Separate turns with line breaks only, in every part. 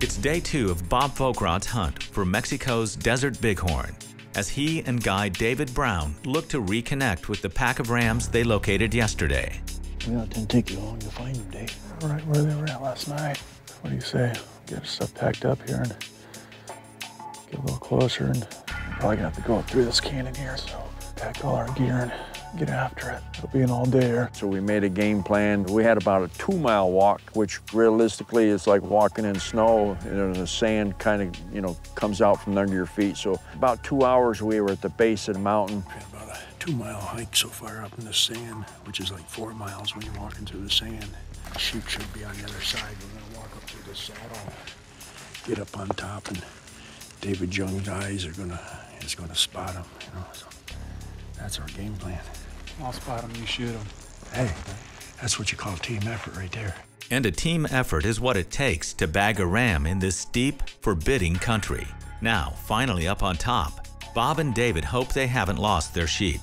It's day two of Bob Foulkrod's hunt for Mexico's desert bighorn as he and guide David Brown look to reconnect with the pack of rams they located yesterday.
It didn't take you long to find them, Dave.
Right where they were at last night. What do you say? Get stuff packed up here and get a little closer and probably gonna have to go up through this canyon here. So pack all our gear and get after it. It'll be an all dayer.
So we made a game plan. We had about a two mile walk, which realistically is like walking in snow and the sand kind of, you know, comes out from under your feet. So about two hours we were at the base of the mountain.
About a two mile hike so far up in the sand, which is like four miles when you're walking through the sand. sheep should be on the other side. We're gonna walk up through the saddle, get up on top, and David Young's eyes are gonna is gonna spot them. You know, so that's our game plan.
I'll spot them, you shoot them.
Hey, that's what you call team effort right there.
And a team effort is what it takes to bag a ram in this steep, forbidding country. Now, finally up on top, Bob and David hope they haven't lost their sheep.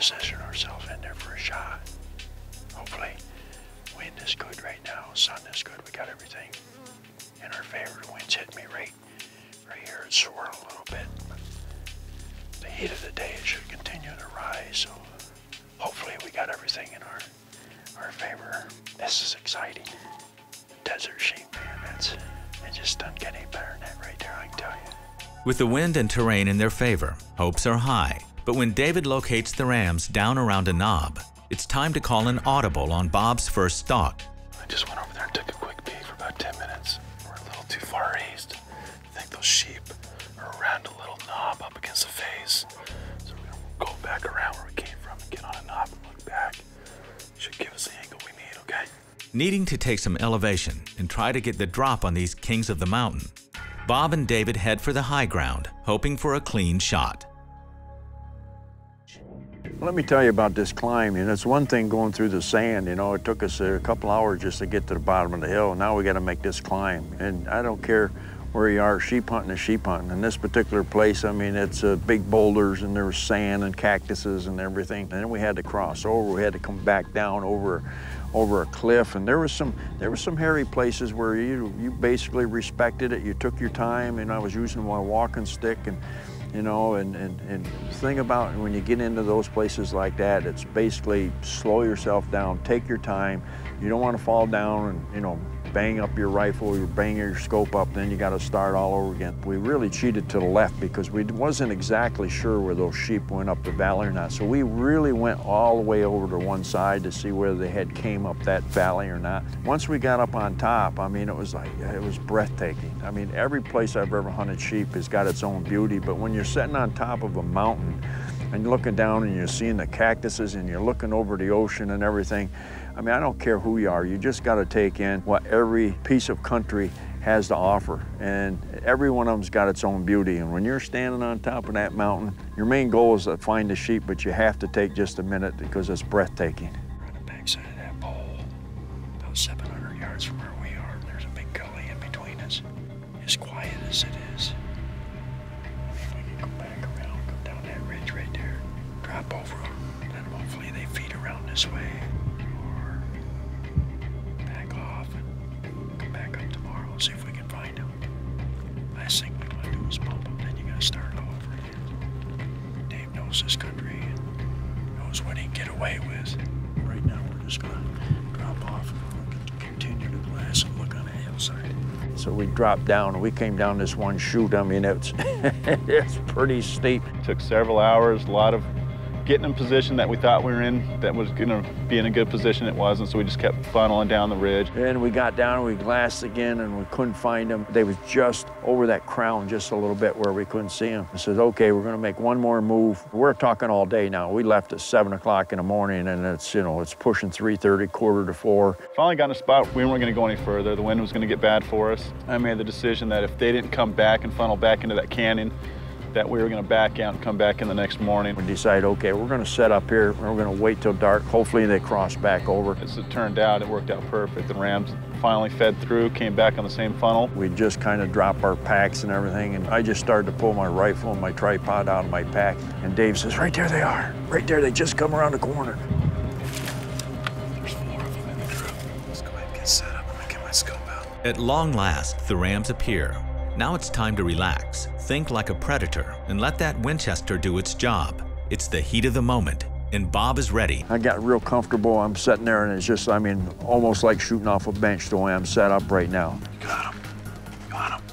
Reposition ourselves in there for a shot. Hopefully, wind is good right now. Sun is good. We got everything in our favor. The wind's hitting me right, right here. It's swirling a little bit. But the heat of the day should continue to rise. So hopefully, we got everything in our our favor. This is exciting. Desert sheep, man. That's it. Just doesn't get any better than that right there. I can tell you.
With the wind and terrain in their favor, hopes are high. But when David locates the rams down around a knob, it's time to call an audible on Bob's first stalk.
I just went over there and took a quick peek for about 10 minutes. We're a little too far east. I think those sheep are around a little knob up against the face. So we're gonna go back around where we came from and get on a knob and look back. Should give us the angle we need, okay?
Needing to take some elevation and try to get the drop on these kings of the mountain, Bob and David head for the high ground, hoping for a clean shot.
Let me tell you about this climb. You know, it's one thing going through the sand. You know, it took us a couple hours just to get to the bottom of the hill. Now we got to make this climb. And I don't care where you are, sheep hunting is sheep hunting. In this particular place, I mean, it's uh, big boulders and there was sand and cactuses and everything. And then we had to cross over. We had to come back down over over a cliff and there was some there were some hairy places where you you basically respected it you took your time and I was using my walking stick and you know, and, and, and the thing about when you get into those places like that, it's basically slow yourself down, take your time. You don't want to fall down and, you know, bang up your rifle, you bang your scope up, then you got to start all over again. We really cheated to the left because we wasn't exactly sure where those sheep went up the valley or not. So we really went all the way over to one side to see whether they had came up that valley or not. Once we got up on top, I mean, it was like, it was breathtaking. I mean, every place I've ever hunted sheep has got its own beauty, but when you're sitting on top of a mountain and you're looking down and you're seeing the cactuses and you're looking over the ocean and everything, I mean, I don't care who you are, you just got to take in what every piece of country has to offer. And every one of them's got its own beauty. And when you're standing on top of that mountain, your main goal is to find the sheep, but you have to take just a minute because it's breathtaking.
We're on the backside of that pole, about 700 yards from where we are. There's a big gully in between us. As quiet as it is. Again. This country and knows what he can get away with. Right now, we're just gonna drop off and continue to glass and look on the hillside.
So we dropped down and we came down this one chute. I mean, it's, it's pretty steep.
Took several hours, a lot of getting in position that we thought we were in that was going to be in a good position. It wasn't, so we just kept funneling down the ridge.
And we got down and we glassed again and we couldn't find them. They was just over that crown just a little bit where we couldn't see them. I said, okay, we're gonna make one more move. We're talking all day now. We left at seven o'clock in the morning and it's, you know, it's pushing 3.30, quarter to four.
Finally got in a spot we weren't going to go any further. The wind was going to get bad for us. I made the decision that if they didn't come back and funnel back into that canyon, that we were going to back out and come back in the next morning.
We decided, okay, we're going to set up here. We're going to wait till dark. Hopefully they cross back over.
As it turned out, it worked out perfect. The rams finally fed through, came back on the same funnel.
We just kind of dropped our packs and everything, and I just started to pull my rifle and my tripod out of my pack. And Dave says, right there they are. Right there, they just come around the corner.
There's four of them in the group. Let's go ahead and get set up. I'm gonna get my scope out.
At long last, the rams appear. Now it's time to relax, think like a predator, and let that Winchester do its job. It's the heat of the moment, and Bob is ready.
I got real comfortable. I'm sitting there, and it's just, I mean, almost like shooting off a bench the way I'm set up right now.
Got him. Got him.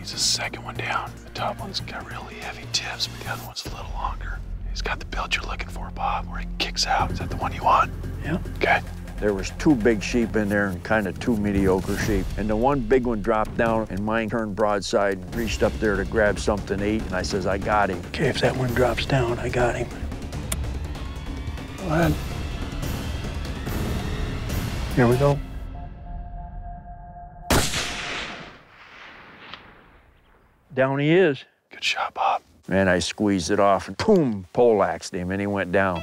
He's the second one down. The top one's got really heavy tips, but the other one's a little longer. He's got the build you're looking for, Bob, where he kicks out. Is that the one you want?
Yeah.
Okay.
There was two big sheep in there and kind of two mediocre sheep. And the one big one dropped down and mine turned broadside and reached up there to grab something to eat. And I says, I got him.
Okay, if that one drops down, I got him. Go ahead. Here we go.
Down he is.
Good shot, Bob.
Man, I squeezed it off and boom, poleaxed him and he went down.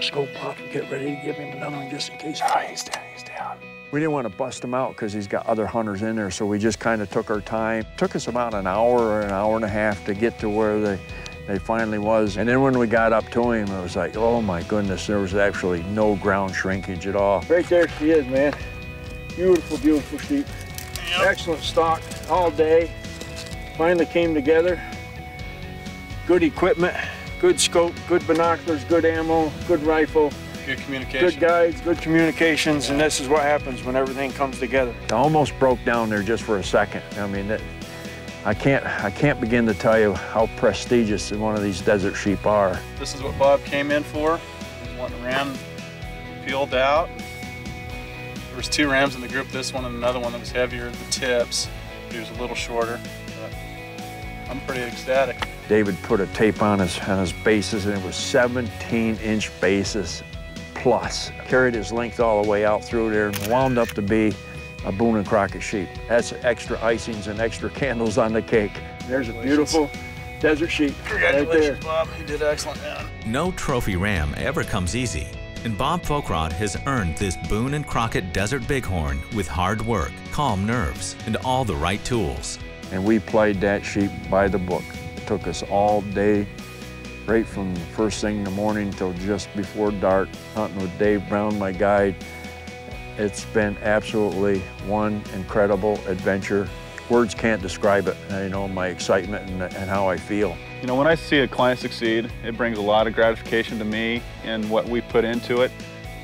Back that scope up and get ready to give him another one just in case. Oh, he's down, he's down.
We didn't want to bust him out because he's got other hunters in there, so we just kind of took our time. took us about an hour or an hour and a half to get to where they, they finally was. And then when we got up to him, it was like, oh my goodness, there was actually no ground shrinkage at all. Right there she is, man. Beautiful, beautiful sheep. Excellent stock all day. Finally came together. Good equipment, good scope, good binoculars, good ammo, good rifle.
Good communication.
Good guides, good communications, and this is what happens when everything comes together. I almost broke down there just for a second. I mean, that, I can't, I can't begin to tell you how prestigious one of these desert sheep are.
This is what Bob came in for. He was ram peeled out. There was two rams in the group, this one and another one that was heavier at the tips. He was a little shorter, but I'm pretty ecstatic.
David put a tape on his, on his bases, and it was 17 inch bases plus. Carried his length all the way out through there and wound up to be a Boone and Crockett sheep. That's extra icings and extra candles on the cake. There's a beautiful desert sheep right there.
Bob. You did excellent, man.
No trophy ram ever comes easy, and Bob Foulkrod has earned this Boone and Crockett Desert Bighorn with hard work, calm nerves, and all the right tools.
And we played that sheep by the book. It took us all day, right from first thing in the morning till just before dark, hunting with Dave Brown, my guide. It's been absolutely one incredible adventure. Words can't describe it, you know, my excitement and, and how I feel.
You know, when I see a client succeed, it brings a lot of gratification to me and what we put into it.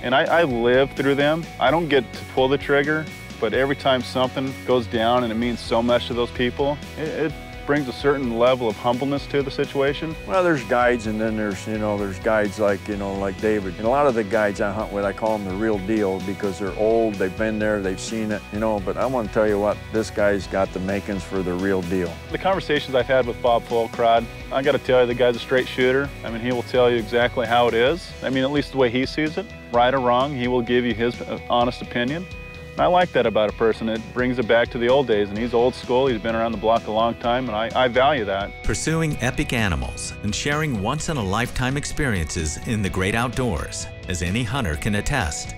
And I, I live through them. I don't get to pull the trigger, but every time something goes down and it means so much to those people, it, it brings a certain level of humbleness to the situation.
Well, there's guides, and then there's, you know, there's guides like, you know, like David. And a lot of the guides I hunt with, I call them the real deal because they're old, they've been there, they've seen it, you know. But I want to tell you what, this guy's got the makings for the real deal.
The conversations I've had with Bob Foulkrod, I got to tell you, the guy's a straight shooter. I mean, he will tell you exactly how it is. I mean, at least the way he sees it, right or wrong, he will give you his honest opinion. And I like that about a person. It brings it back to the old days, and he's old school. He's been around the block a long time, and I, I value that.
Pursuing epic animals and sharing once in a lifetime experiences in the great outdoors, as any hunter can attest.